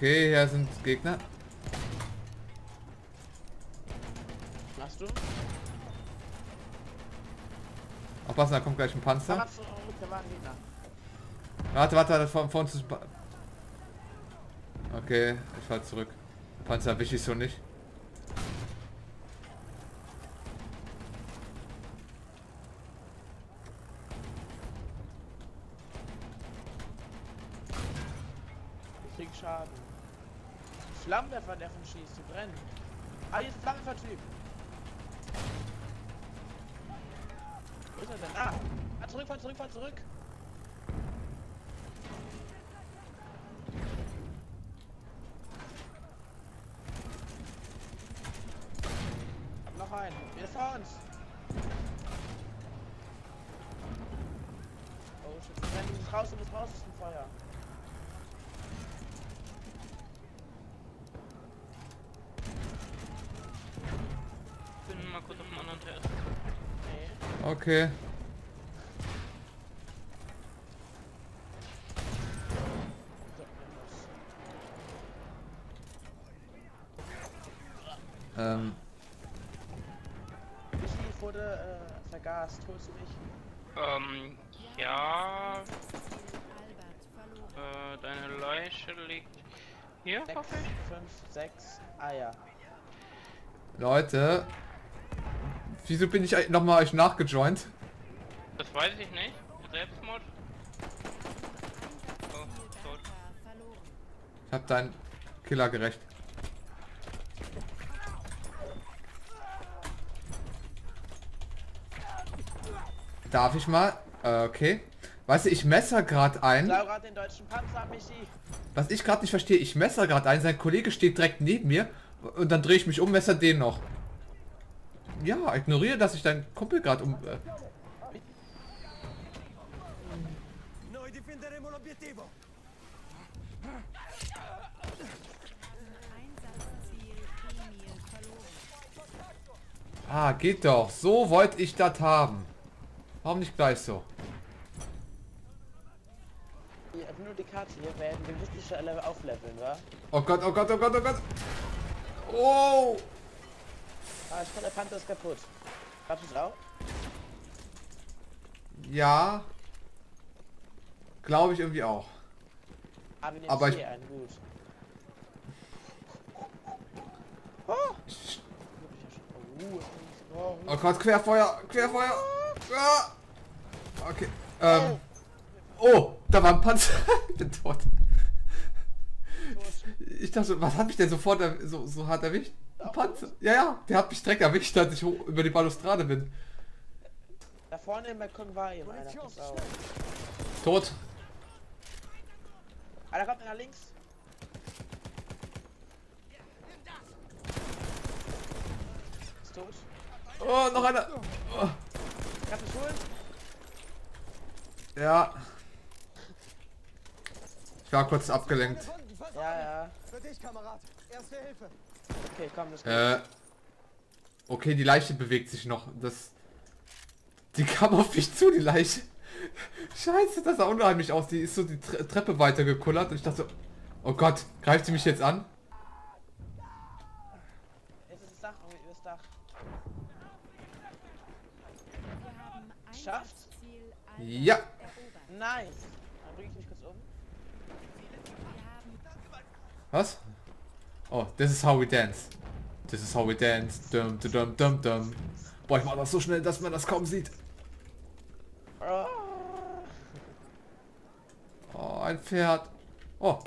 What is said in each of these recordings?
Okay, hier sind Gegner. Machst du? Aufpassen, da kommt gleich ein Panzer. Fahrrad zurück, da war ein Gegner. Warte, warte, warte, vor, vor uns ist Okay, ich fall zurück. Panzer ich so nicht. Krieg Schaden. Flammenwerfer, der von schießt, die brennen. Ah, hier ist Flammenwerfer-Typ. Wo ist er denn? Ah! ah zurück, fall zurück, zurück! Hab noch einen. Wir uns! Oh shit, wir nicht raus, du bist raus aus dem Feuer. Ich bin mal kurz auf dem anderen Test. Nee. Okay. Ähm, Michi wurde äh, vergast. Holst du mich? Ähm, ja, äh, deine Leiche liegt hier, 6, hoffe ich. 5, 6 Eier. Leute. Wieso bin ich nochmal euch nachgejoint? Das weiß ich nicht. Selbstmord? Oh, tot. Ich hab deinen Killer gerecht. Darf ich mal? Äh, okay. Weißt du, ich messer gerade ein. Hat den deutschen Panzer, Michi. Was ich gerade nicht verstehe, ich messer gerade ein, sein Kollege steht direkt neben mir und dann drehe ich mich um, messer den noch. Ja, ignoriere, dass ich deinen Kumpel gerade um... Äh, ah, geht doch. So wollte ich das haben. Warum nicht gleich so? Öffne nur die Karte. Hier werden wir Level aufleveln, wa? Oh Gott, oh Gott, oh Gott, oh Gott. Oh! Ah, ich glaube, der Panzer ist kaputt. Glaubst du es auch? Ja. Glaube ich irgendwie auch. Ah, Aber ich- C ein, gut. Oh! Oh, Oh Gott, Querfeuer, Querfeuer. Ah. Okay. Ähm. Oh, da war ein Panzer. ich bin tot. Ich dachte, was hat mich denn sofort so, so hart erwischt? Panzer. Ja, ja, der hat mich direkt erwischt, als ich hoch über die Balustrade bin. Da vorne im Balkon war eben einer. Pass auf. Tot. Da kommt einer links. Ist tot. Oh, noch einer. Oh. Kannst du holen? Ja. Ich war kurz abgelenkt. Ja, ja. Für dich, Kamerad. Erste Hilfe. Okay, komm, das. Äh. Okay, die Leiche bewegt sich noch. Das. Die kam auf mich zu, die Leiche. Scheiße, das sah unheimlich aus. Die ist so die Tre Treppe weitergekullert und ich dachte so, oh Gott, greift sie mich jetzt an? Jetzt ist das Dach, das Dach. Schafft? Ja. Nice. Dann bringe ich mich kurz um. Was? Oh, this is how we dance. This is how we dance. Dum, dum, dum, dum, dum. Boah, ich mach das so schnell, dass man das kaum sieht. Oh. Ein Pferd. Oh,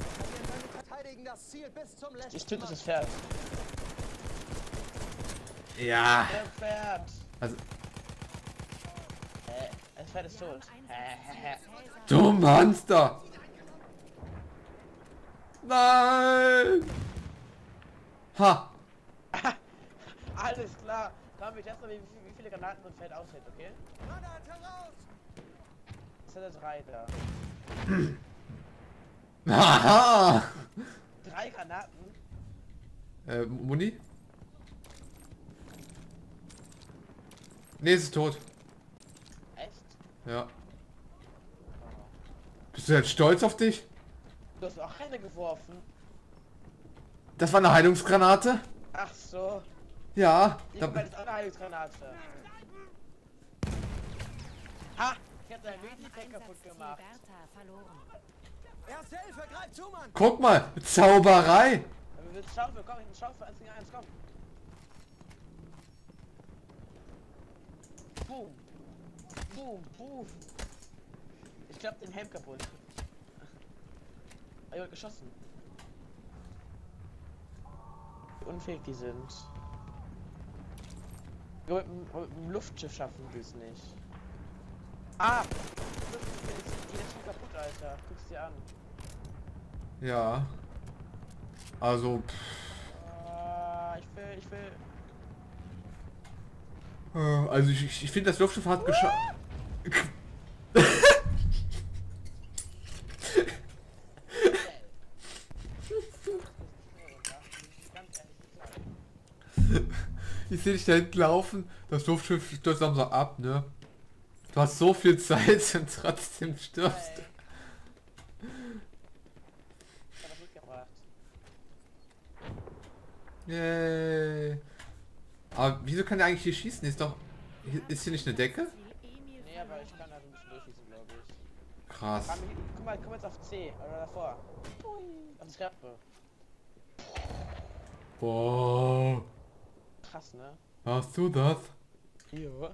Ich töte das Pferd. ja. Also, Äh, das Pferd ist tot. Du Monster. Nein. Ha. Alles klar. Komm, wir testen mal, wie, wie, viele Granaten so ein Pferd aushält, okay? Granate raus! Das sind drei da. Haha. Drei Granaten? Äh, Muni? Nee, es ist tot. Echt? Ja. Bist du jetzt stolz auf dich? Du hast auch keine geworfen. Das war eine Heilungsgranate? Ach so. Ja. Ich Da, meine, das ist auch eine Heilungsgranate. Ha! Ich hab dein Medipack kaputt gemacht. Erste Hilfe, greif zu, Mann! guck mal, Zauberei. Wir willst Schaufel, komm, ich Schaufel 1 gegen 1, komm. Boom. Boom, boom. Ich glaub den Helm kaputt. Er wird geschossen. Wie unfähig die sind. Mit dem Luftschiff schaffen die es nicht. Ah! Die ist schon kaputt, Alter. Guck's dir an. Ja. Also, Ah, ich will, ich will. äh, also ich, ich, ich finde, das Luftschiff hat geschafft. Ich sehe dich da hinten laufen, das Luftschiff stürzt langsam ab, ne? Du hast so viel Zeit und trotzdem stirbst du. Yay. Aber wieso kann der eigentlich hier schießen? Ist doch... hier- Ist hier nicht eine Decke? Nee, aber ich kann da so ein bisschen durchschießen, glaube ich. Krass. Guck mal, komm jetzt auf C oder davor. Auf die Treppe. Boah. Krass, ne? Hast du das? Jo.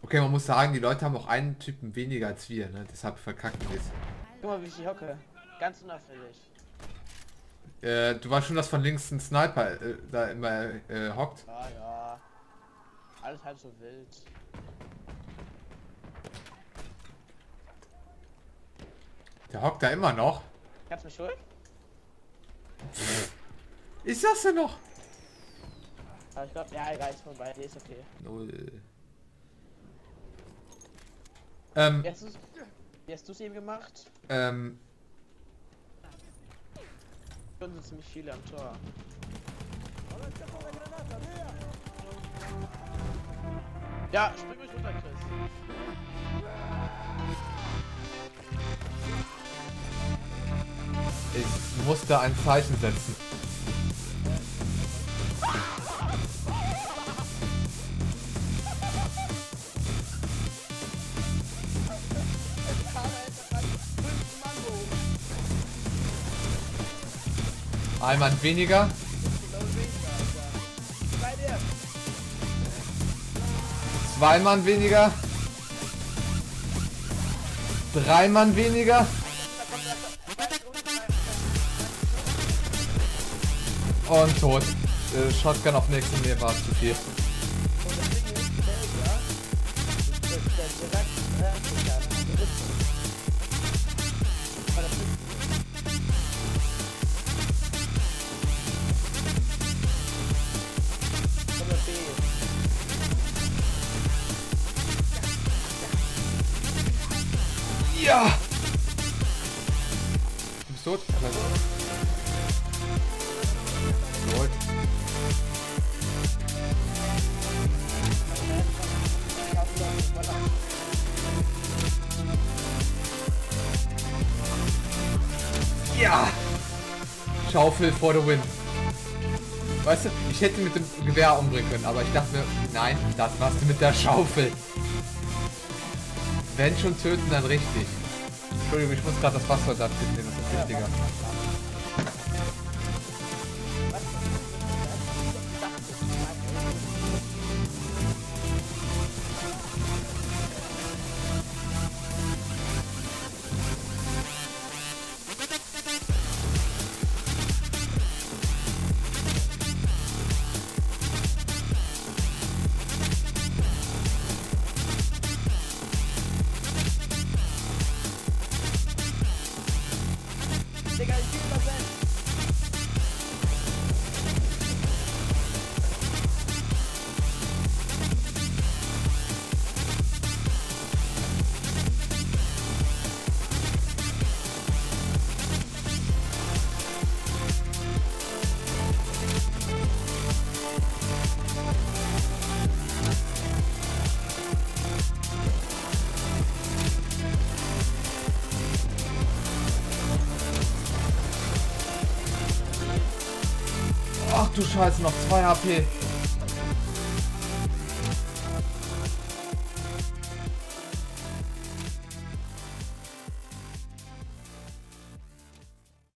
Okay, man muss sagen, die Leute haben auch einen Typen weniger als wir, ne? Deshalb verkacken wir es. Guck mal, wie ich hier hocke. Ganz unauffällig. Äh, du weißt schon, dass von links ein Sniper äh, da immer äh, hockt. Ja, ja. Alles halb so wild. Der hockt da immer noch. Kannst du mich holen? Ich sag's ja noch. Aber ich glaube, ja, egal, ist vorbei. Die ist okay. Null. Ähm, Wie hast du's, wie hast du's eben gemacht? ähm, Schon sind ziemlich viele am Tor. Ja, spring ruhig runter, Chris. ich musste ein Zeichen setzen. Ein Mann weniger. Zwei Mann weniger. Drei Mann weniger. Und tot. Äh, Shotgun auf nächstem Nähe war zu viel. Ja! Du bist tot? Tot. Ja! Schaufel for the win. Weißt du, ich hätte mit dem Gewehr umbringen können, aber ich dachte mir, nein, das machst du mit der Schaufel. Wenn schon töten, dann richtig. Entschuldigung, ich muss gerade das Passwort abtippen, das ist wichtiger. Du Scheiße, noch 2 HP.